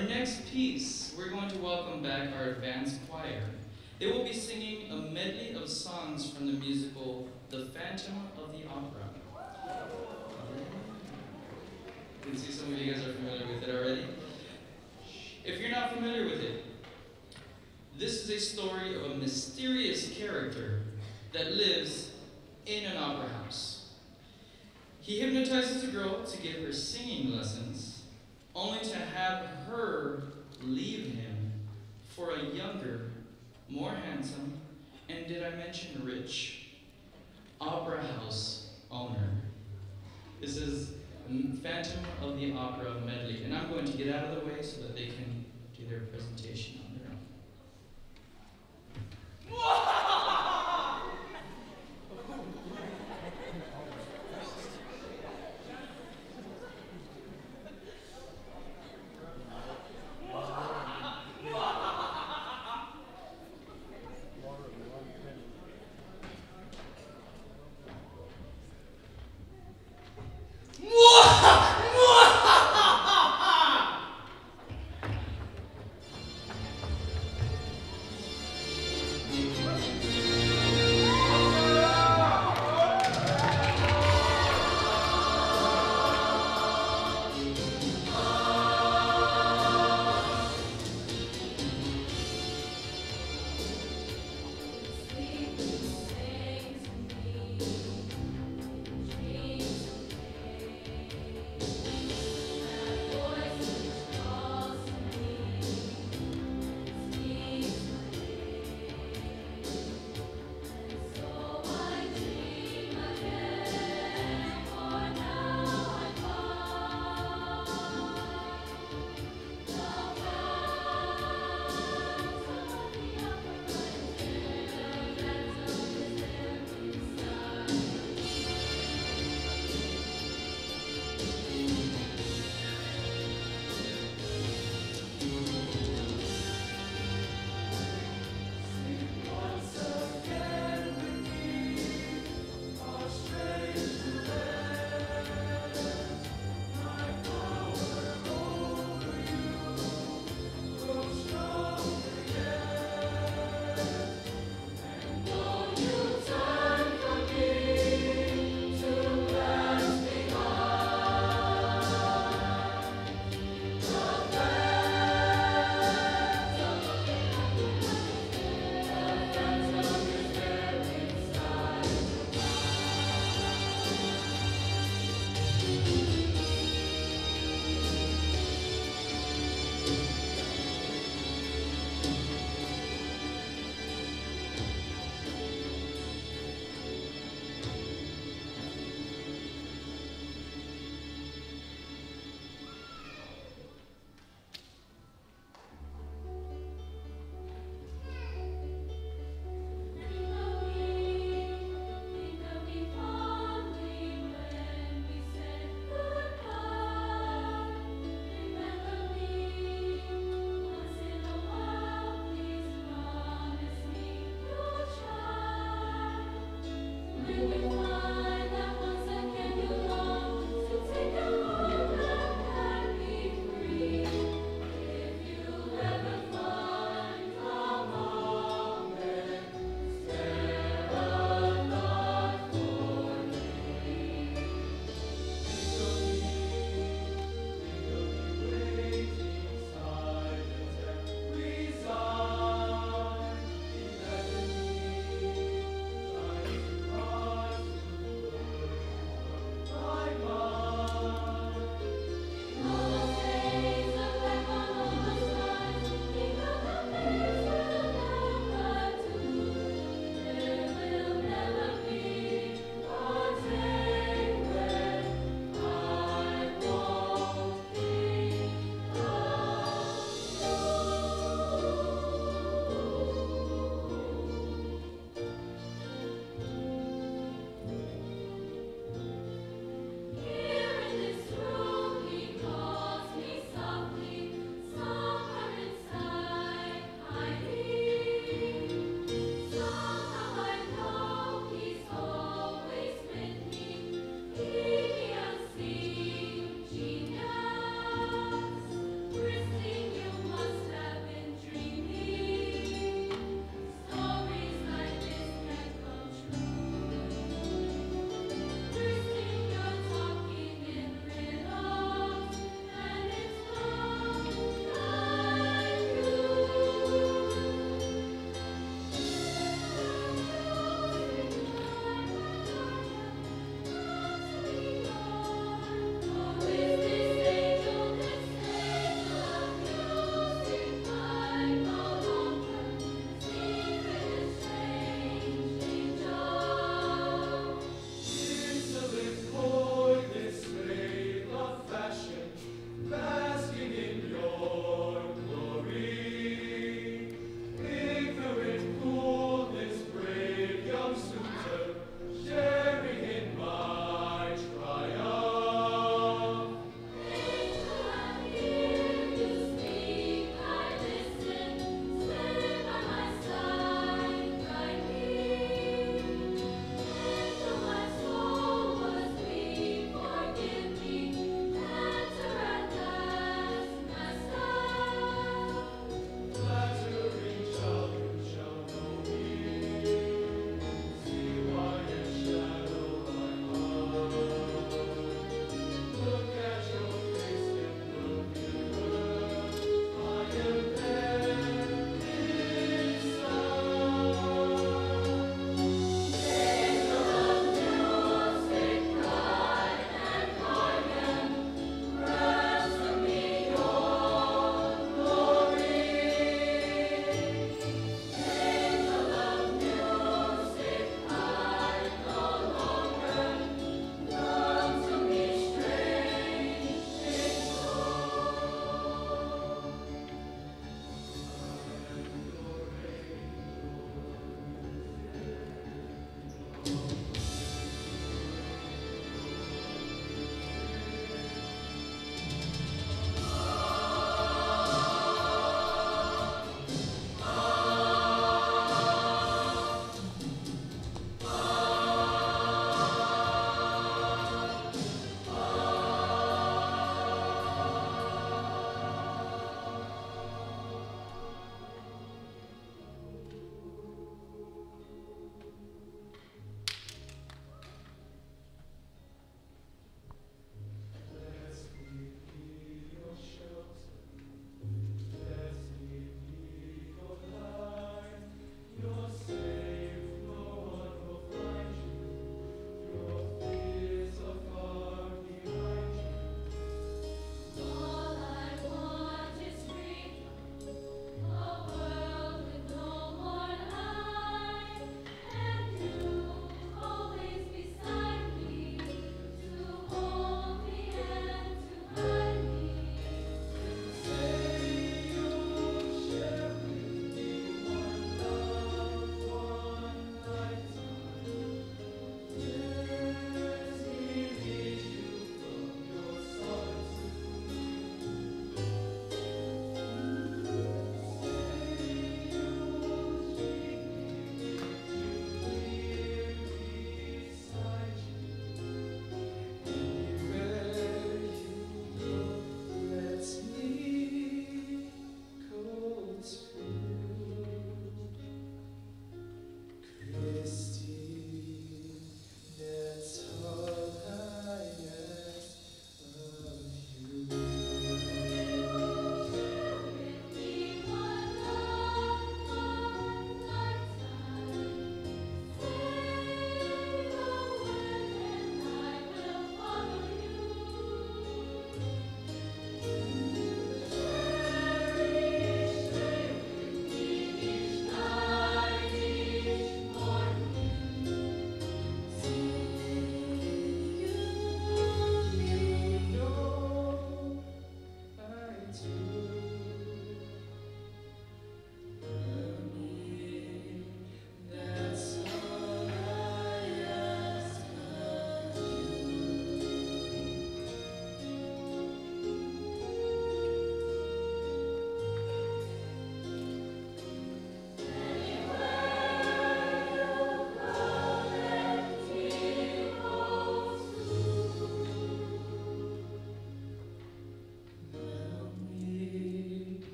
Our next piece, we're going to welcome back our advanced choir. They will be singing a medley of songs from the musical The Phantom of the Opera. I can see some of you guys are familiar with it already. If you're not familiar with it, this is a story of a mysterious character that lives in an opera house. He hypnotizes a girl to give her singing lessons, only to have her leave him for a younger, more handsome, and did I mention rich, opera house owner. This is Phantom of the Opera medley, and I'm going to get out of the way so that they can do their presentation on their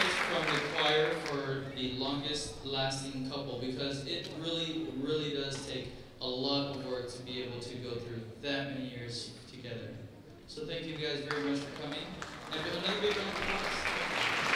from the choir for the longest lasting couple because it really, really does take a lot of work to be able to go through that many years together. So thank you guys very much for coming. And another big round of applause.